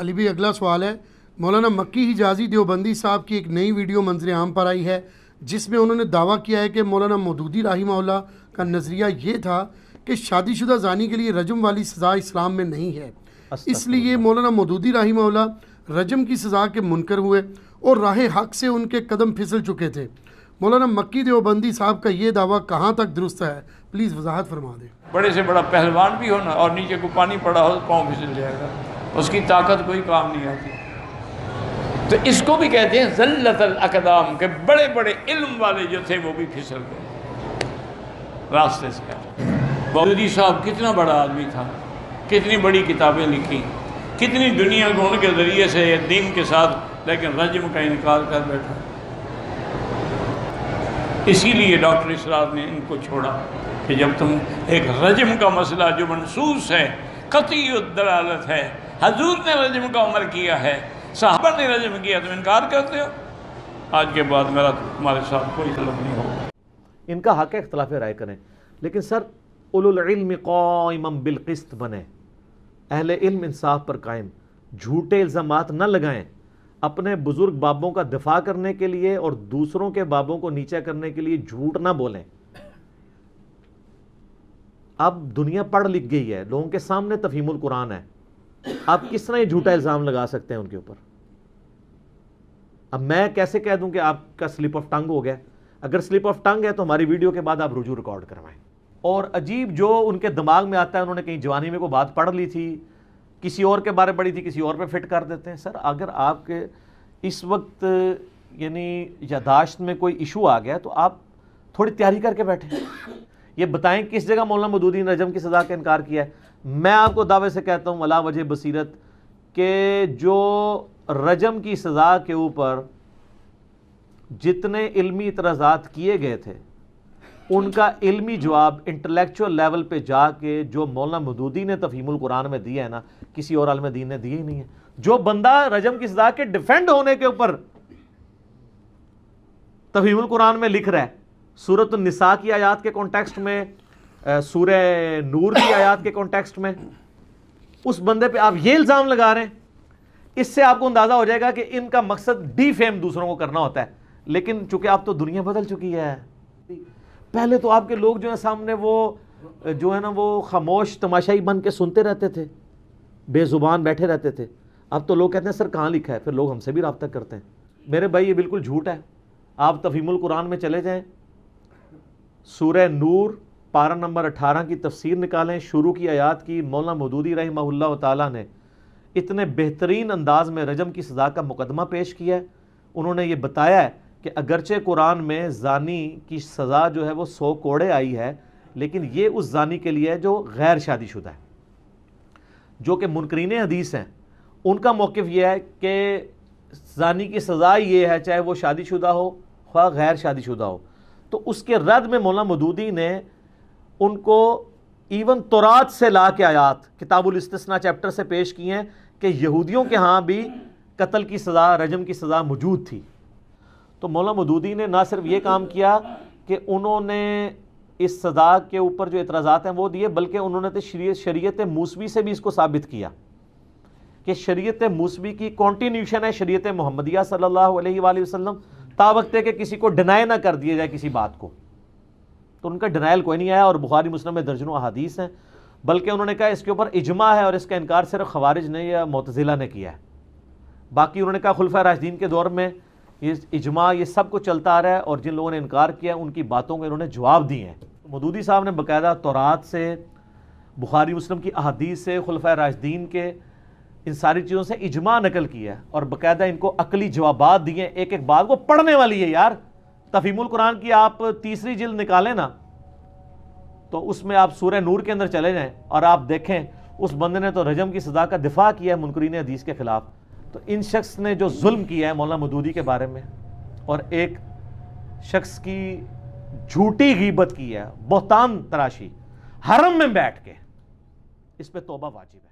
अली भी अगला सवाल है। मौलाना मक्की हिजाजी देवबंदी साहब की एक नई वीडियो मंजर आम पर आई है जिसमें उन्होंने दावा किया है कि मौलाना मदूदी राही मौला का नज़रिया ये था कि शादीशुदा जानी के लिए रजम वाली सज़ा इस्लाम में नहीं है। इसलिए मौलाना मदूदी राही मौला रजम की सज़ा के मुनकर हुए और राह हक से उनके कदम फिसल चुके थे। मौलाना मक्की देवबंदी साहब का ये दावा कहाँ तक दुरुस्त है प्लीज़ वजाहत फरमा दें। बड़े से बड़ा पहलवान भी होना और नीचे को पानी पड़ा हो तो पाँव फिसल जाएगा। उसकी ताकत कोई काम नहीं आती। तो इसको भी कहते हैं जल्लतल अकदाम के बड़े बड़े इल्म वाले जो थे, वो भी फिसल गए। रास्ते से बौदी साहब कितना बड़ा आदमी था, कितनी बड़ी किताबें लिखी, कितनी दुनिया को उनके ज़रिए से दीन के साथ, लेकिन रजम का इनकार कर बैठा। इसीलिए डॉक्टर इसरार ने इनको छोड़ा कि जब तुम एक रजम का मसला जो मनसूस है कती दलालत है हजूर ने रजम का उम्र किया है, साहबा ने रजम किया, तुम इनकार करते हो? आज के बाद मेरा तुम्हारे साथ कोई तलब नहीं होगा। इनका हक है इख्तलाफ राय करें, लेकिन सर उलम बिलकिस्त बने। अहल इल्म इंसाफ पर कायम, झूठे इल्ज़ाम न लगाएँ। अपने बुज़ुर्ग बाबों का दिफा करने के लिए और दूसरों के बाबों को नीचा करने के लिए झूठ ना बोलें। अब दुनिया पढ़ लिख गई है, लोगों के सामने तफहीमुल कुरान है। आप किस तरह झूठा इल्ज़ाम लगा सकते हैं उनके ऊपर? अब मैं कैसे कह दूँ कि आपका स्लिप ऑफ़ टंग हो गया? अगर स्लिप ऑफ़ टंग है तो हमारी वीडियो के बाद आप रुजू रिकॉर्ड करवाएँ। और अजीब जो उनके दिमाग में आता है, उन्होंने कहीं जवानी में कोई बात पढ़ ली थी, किसी और के बारे में पढ़ी थी, किसी और पे फिट कर देते हैं। सर, अगर आपके इस वक्त, यानी यादाश्त में कोई इशू आ गया तो आप थोड़ी तैयारी करके बैठे। ये बताएँ किस जगह मौलाना मदूदी ने रजम की सज़ा का इनकार किया है? मैं आपको दावे से कहता हूँ अला वजह बसीरत, के जो रजम की सज़ा के ऊपर जितने इल्मी इतराज़ात किए गए थे, उनका इल्मी जवाब इंटेलेक्चुअल लेवल पे जाके जो मौलाना मदूदी ने तफहीमुल कुरान में दिया है ना, किसी और आलम दीन ने दिए ही नहीं है। जो बंदा रजम की सजा के डिफेंड होने के ऊपर तफहीमुल कुरान में लिख रहा है, सूरत निसा की आयात के कॉन्टेक्स्ट में सूर नूर की आयात के कॉन्टेक्स्ट में, उस बंदे पे आप ये इल्ज़ाम लगा रहे हैं, इससे आपको अंदाज़ा हो जाएगा कि इनका मकसद डी फेम दूसरों को करना होता है। लेकिन चूँकि आप तो दुनिया बदल चुकी है, पहले तो आपके लोग जो है सामने वो, जो है ना वो खामोश, तमाशाई बन के सुनते रहते थे, बेज़ुबान बैठे रहते थे। अब तो लोग कहते हैं, सर, कहाँ लिखा है? फिर लोग हमसे भी रबता करते हैं। मेरे भाई, ये बिल्कुल झूठ है। आप तफीमुल कुरान में चले जाएँ। सूर नूर पारा नंबर 18 की तफसीर निकालें। शुरू की आयात की मौलाना मदूदी रही ताला ने इतने बेहतरीन अंदाज में रजम की सज़ा का मुकदमा पेश किया है। उन्होंने ये बताया है कि अगरचे कुरान में जानी की सज़ा जो है वो सौ कोड़े आई है, लेकिन ये उस जानी के लिए है जो गैर शादीशुदा है, जो कि मुनकरीन हदीस हैं। उनका मौक़ यह है कि जानी की सज़ा ये है, चाहे वो शादीशुदा हो ख्वा गैर शादीशुदा हो। तो उसके रद्द में मौलाना मदूदी ने उनको इवन तोरात से ला के आयात, किताबुल इस्तना चैप्टर से पेश किए हैं कि यहूदियों के यहाँ भी कत्ल की सज़ा, रजम की सज़ा मौजूद थी। तो मौला मदूदी ने ना सिर्फ़ ये काम किया कि उन्होंने इस सज़ा के ऊपर जो एतराज़ात हैं वो दिए, बल्कि उन्होंने तो शरीय, शरीयत मूसवी से भी इसको साबित किया कि शरीयत मूसवी की कॉन्टीन्यूशन है शरीयत मोहम्मदिया सल्लल्लाहु अलैहि वसल्लम तावक्त कि किसी को डिनाई ना कर दिया जाए किसी बात को। तो उनका डिनाइल कोई नहीं आया और बुखारी मुस्लिम में दर्जनों अहादीस हैं। बल्कि उन्होंने कहा इसके ऊपर इजमा है और इसका इनकार सिर्फ़ खवारिज ने या मतज़िला ने किया है। बाकी उन्होंने कहा खुलफा राजदीन के दौर में ये इजमा, ये सब कुछ चलता आ रहा है और जिन लोगों ने इनकार किया, उनकी बातों के इन्होंने जवाब दिए हैं। मदूदी साहब ने बाकायदा तौरात से, बुखारी मुस्लिम की अहदीस से, खुलफा राजदीन के इन सारी चीज़ों से इजमा नकल किया और बाकायदा इनको अकली जवाब दिए एक एक बात को पढ़ने वाली है यार। तफीमुल कुरान की आप तीसरी जिल्द निकालें ना तो उसमें आप सूर्य नूर के अंदर चले जाएँ और आप देखें, उस बंदे ने तो रजम की सजा का दिफा किया है मुनकरीन हदीस के ख़िलाफ़। तो इन शख्स ने जो जुल्म किया है मौलाना मदूदी के बारे में, और एक शख्स की झूठी गिबत की है, बोहतान तराशी, हरम में बैठ के, इस पर तोबा वाजिब है।